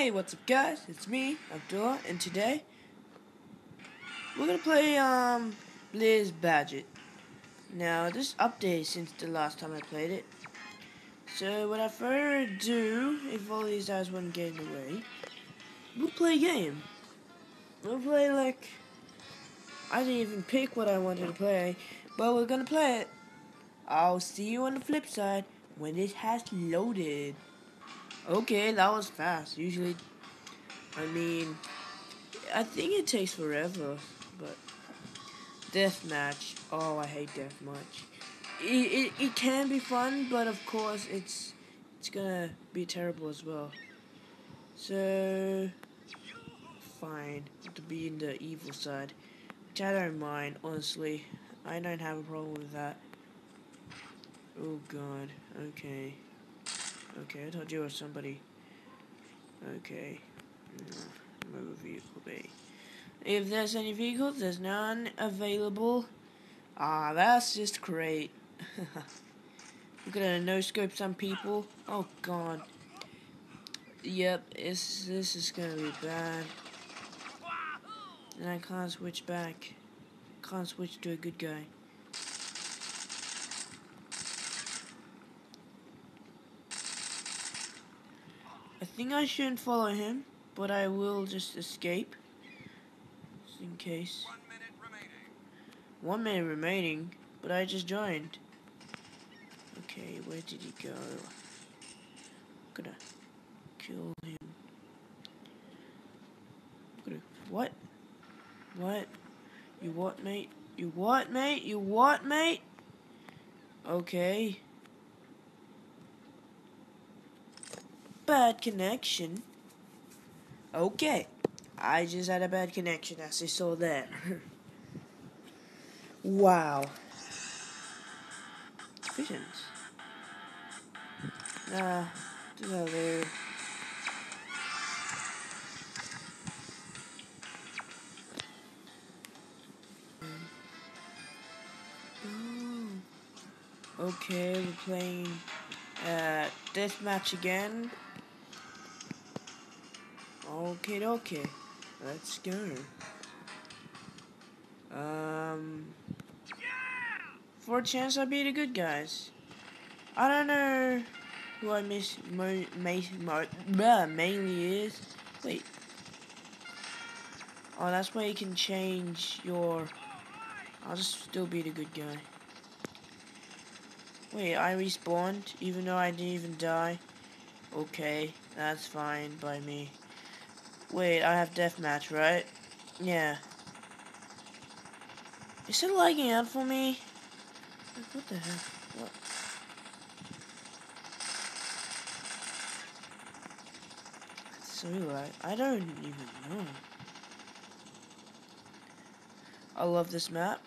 Hey, what's up guys? It's me, Abdullah, and today we're gonna play um Blitz Brigade. Now this update since the last time I played it. So without further ado, if all these guys wouldn't get in the way, we'll play a game. We'll play like I didn't even pick what I wanted to play, but we're gonna play it. I'll see you on the flip side when it has loaded. Okay, that was fast. Usually, I mean, I think it takes forever, but deathmatch. Oh, I hate deathmatch. It, it it can be fun, but of course it's it's gonna be terrible as well. So fine to be in the evil side, which I don't mind. Honestly, I don't have a problem with that. Oh God. Okay. Okay, I told you it was somebody. Okay. Move vehicle bay. If there's any vehicles, there's none available. Ah, that's just great. We're gonna no scope some people. Oh god. Yep, it's, this is gonna be bad. And I can't switch back. Can't switch to a good guy. Think I shouldn't follow him, but I will just escape. Just in case. One minute remaining. One minute remaining, but I just joined. Okay, where did he go? I'm gonna kill him. I'm gonna what? What? You what, mate? You what, mate? You what, mate? Okay. Bad connection. Okay. I just had a bad connection as you saw there. wow. Visions. Ah, uh, there. Okay, we're playing uh, this match again. Okay, okay. Let's go. Um, for a chance, I'll be the good guys. I don't know who I miss mo, ma, mo, blah, mainly is. Wait. Oh, that's why you can change your. I'll just still be the good guy. Wait, I respawned even though I didn't even die. Okay, that's fine by me. Wait, I have deathmatch, right? Yeah. Is it lagging out for me? What the heck? What? So lag. I don't even know. I love this map.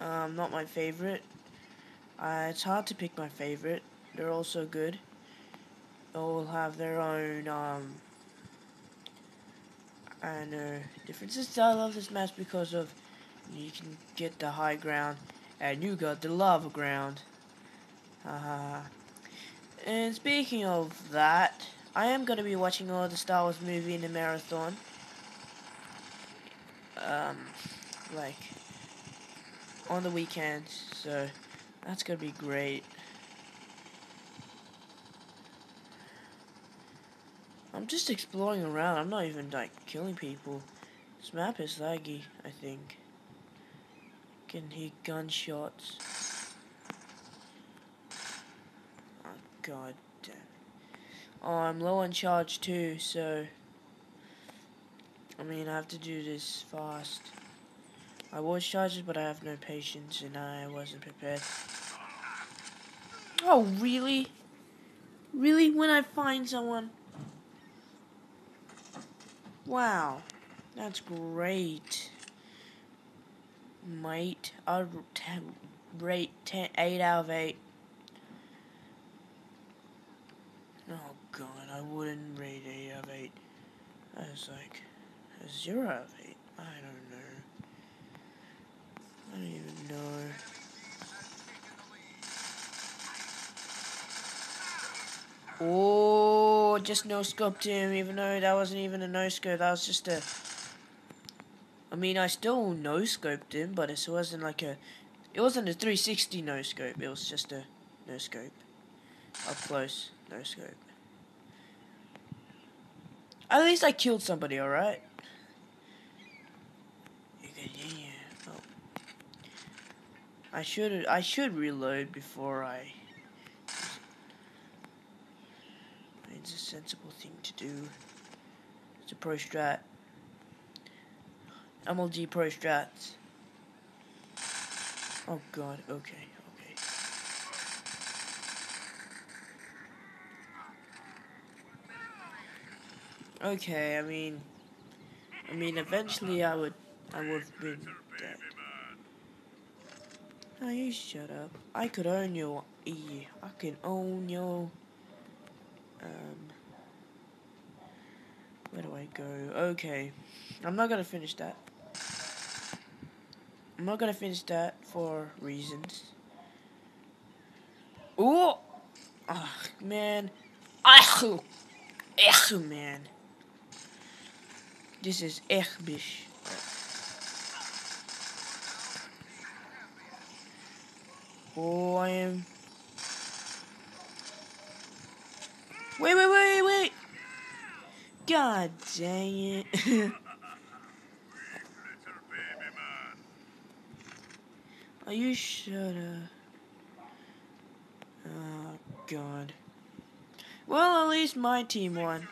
Um, not my favorite. Uh, it's hard to pick my favorite. They're all so good. They all have their own, um, and uh, differences. I love this match because of you can get the high ground and you got the lava ground. Uh, and speaking of that, I am going to be watching all the Star Wars movie in the marathon. Um, like, on the weekends, so that's going to be great. I'm just exploring around. I'm not even like killing people. This map is laggy, I think. Can hear gunshots. Oh god damn. Oh, I'm low on charge too, so I mean I have to do this fast. I was charged but I have no patience and I wasn't prepared. Oh really? Really when I find someone Wow, that's great. Mate, uh, I'd rate 10, 8 out of 8. Oh god, I wouldn't rate 8 out of 8. That's like a 0 out of 8. I don't know. I don't even know. Oh, Just no scoped him, even though that wasn't even a no scope. That was just a. I mean, I still no scoped him, but it wasn't like a. It wasn't a 360 no scope. It was just a no scope, up close no scope. At least I killed somebody. All right. Oh. I should I should reload before I It's a sensible thing to do. It's a pro strat. MLG pro strats. Oh god, okay, okay. Okay, I mean I mean eventually I would I would have been dead. Oh you shut up. I could own your E. I can own your um, where do I go? Okay. I'm not gonna finish that. I'm not gonna finish that for reasons. Ooh! Ah, man. Ach, ach, man. This is echt bish. Oh, I am wait, wait, wait! God dang it. Are oh, you up? Oh, God. Well, at least my team won.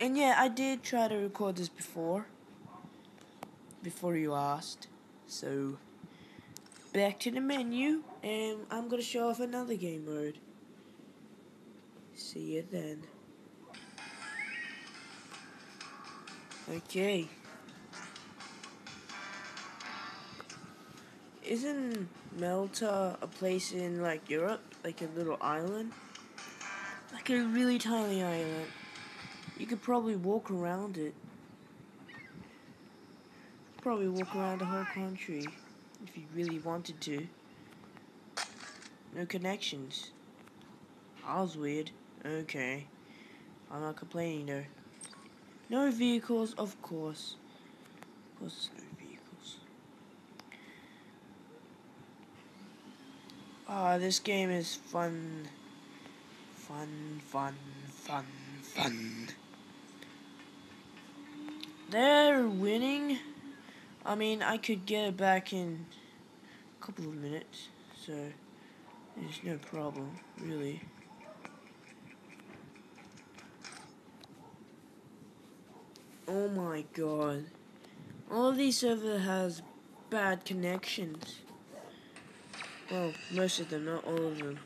And yeah, I did try to record this before. Before you asked. So back to the menu and I'm gonna show off another game mode. See you then. Okay. Isn't Malta a place in like Europe? Like a little island? Like a really tiny island. You could probably walk around it. Probably walk around the whole country if you really wanted to. No connections. I was weird. Okay. I'm not complaining though. No vehicles, of course. Of course no vehicles. Ah, this game is fun. Fun, fun, fun, fun. They're winning. I mean, I could get it back in a couple of minutes, so there's no problem, really. Oh my god. All these servers has bad connections. Well, most of them, not all of them.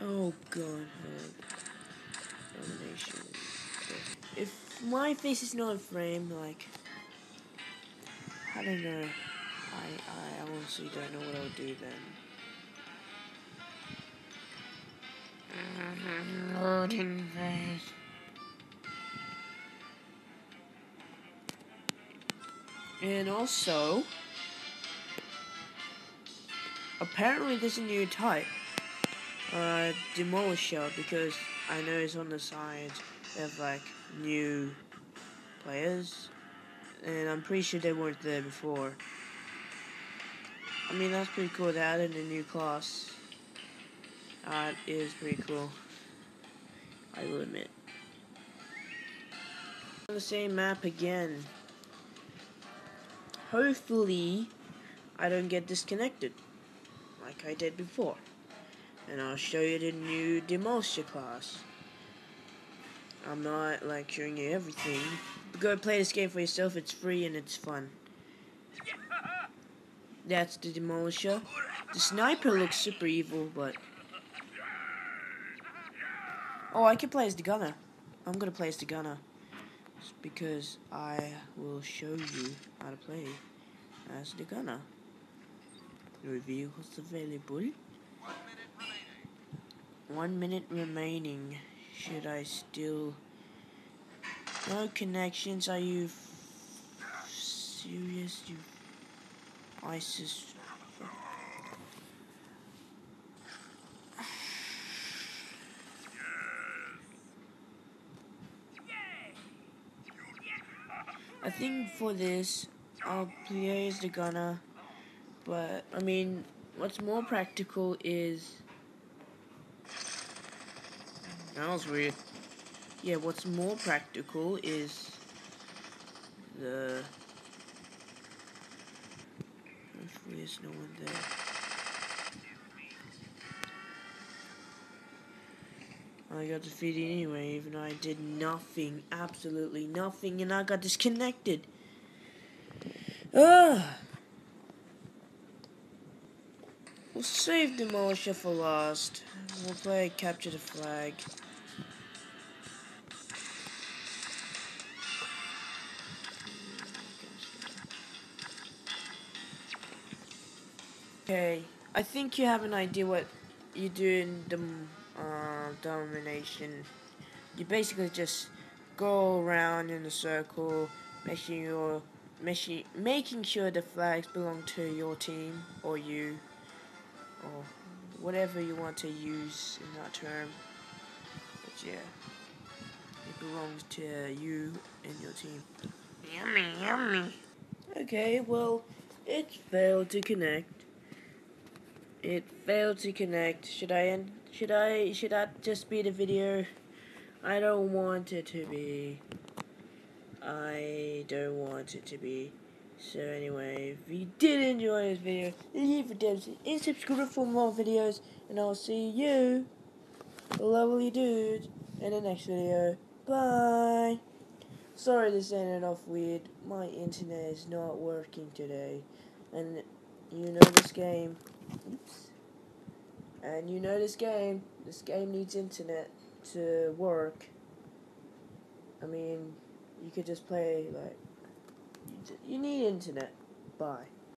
Oh god. Domination. If my face is not in frame, like, I don't know. I, I honestly don't know what I'll do then. Loading. And also, apparently there's a new type, uh, Demolisher, because I know it's on the side of like new players and I'm pretty sure they weren't there before. I mean, that's pretty cool. They added a new class. That is pretty cool. I will admit. On the same map again. Hopefully, I don't get disconnected like I did before. And I'll show you the new Demolisher class. I'm not like showing you everything. Go play this game for yourself. It's free and it's fun. That's the Demolisher. The sniper looks super evil, but... Oh, I can play as the gunner. I'm gonna play as the gunner. Because I will show you how to play as the gunner. Review vehicles available. One minute remaining. Should I still... No connections, are you serious, you ISIS? Think for this, I'll play as the gunner. But, I mean, what's more practical is... That was weird. Yeah, what's more practical is the... Hopefully there's no one there. I got defeated anyway, even though I did nothing, absolutely nothing, and I got disconnected. Ugh. We'll save militia for last. We'll play capture the flag. Okay, I think you have an idea what you do in the uh, domination. You basically just go around in a circle, making your making making sure the flags belong to your team or you, or whatever you want to use in that term. But yeah, it belongs to you and your team. Yummy, yummy. Okay, well, it failed to connect. It failed to connect. Should I end? Should I? Should that just be the video? I don't want it to be. I don't want it to be. So anyway, if you did enjoy this video, leave a up and subscribe for more videos. And I'll see you, lovely dude, in the next video. Bye. Sorry this ended off weird. My internet is not working today. And you know this game. Oops. And you know this game. This game needs internet to work. I mean, you could just play like you, you need internet. Bye.